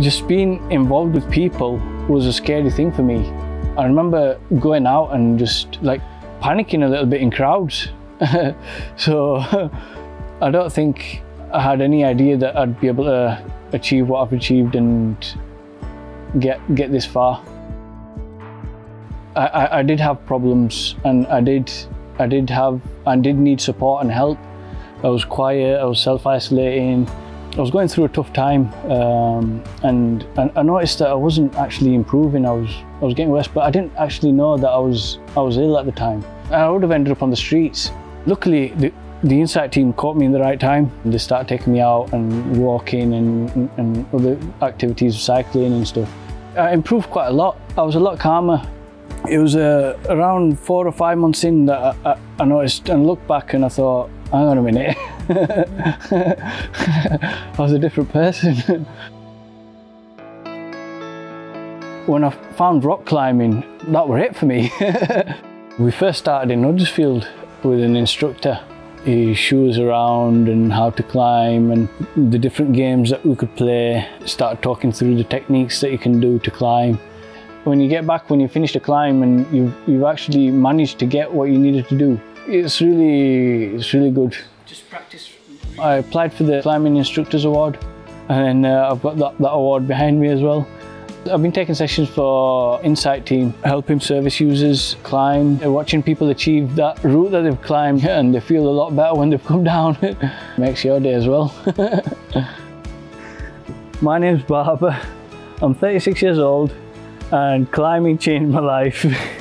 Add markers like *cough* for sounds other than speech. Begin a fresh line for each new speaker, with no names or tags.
just being involved with people was a scary thing for me. I remember going out and just like panicking a little bit in crowds. *laughs* so *laughs* I don't think I had any idea that I'd be able to achieve what I've achieved and get get this far. I, I, I did have problems and I did I did have I did need support and help. I was quiet, I was self-isolating. I was going through a tough time um, and, and I noticed that I wasn't actually improving. I was I was getting worse, but I didn't actually know that I was I was ill at the time. I would have ended up on the streets. Luckily, the, the Insight team caught me in the right time. They started taking me out and walking and, and other activities, cycling and stuff. I improved quite a lot. I was a lot calmer. It was uh, around four or five months in that I, I, I noticed and looked back and I thought, hang on a minute, *laughs* I was a different person. when I found rock climbing, that were it for me. *laughs* we first started in Huddersfield with an instructor. He showed us around and how to climb and the different games that we could play. Started talking through the techniques that you can do to climb. When you get back, when you finish the climb and you've, you've actually managed to get what you needed to do, it's really, it's really good.
Just practice.
I applied for the Climbing Instructors Award and uh, I've got that, that award behind me as well. I've been taking sessions for Insight Team, helping service users climb, watching people achieve that route that they've climbed and they feel a lot better when they've come *laughs* down. Makes your day as well. *laughs* My name's Babur. I'm 36 years old and climbing changed my life. *laughs*